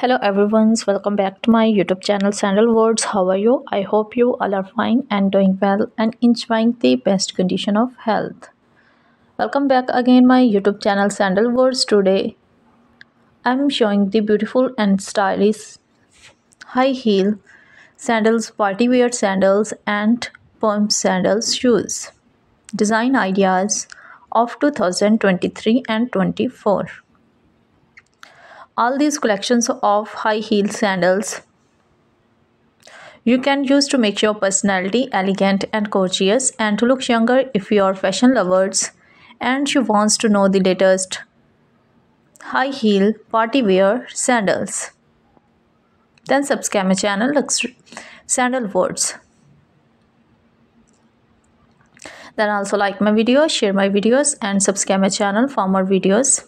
hello everyone. Welcome back to my youtube channel Sandals world. How are you? I hope you all are fine and doing well and enjoying the best condition of health. Welcome back again my youtube channel Sandals world. Today i'm showing the beautiful and stylish high heel sandals party wear sandals and pump sandals shoes. Design ideas of 2023 and 24 all these collections of high heel sandals you can use to make your personality elegant and courteous and to look younger if you are fashion lovers and you wants to know the latest high heel party wear sandals. Then subscribe my channel Sandals world. Then also like my video share my videos and subscribe my channel for more videos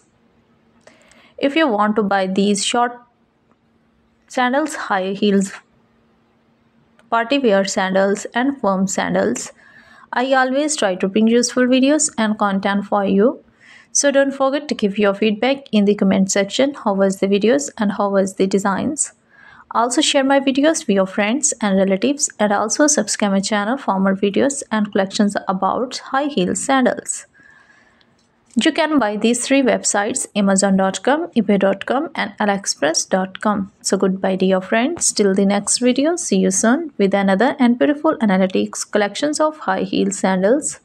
if you want to buy these short sandals high heels party wear sandals and firm sandals i always try to bring useful videos and content for you. So don't forget to give your feedback in the comment section. How was the videos and how was the designs? Also share my videos with your friends and relatives and also subscribe my channel for more videos and collections about high heel sandals you can buy these three websites amazon.com, ebay.com and aliexpress.com. So goodbye dear friends. Till the next video. See you soon with another and beautiful analytics collections of high heel sandals.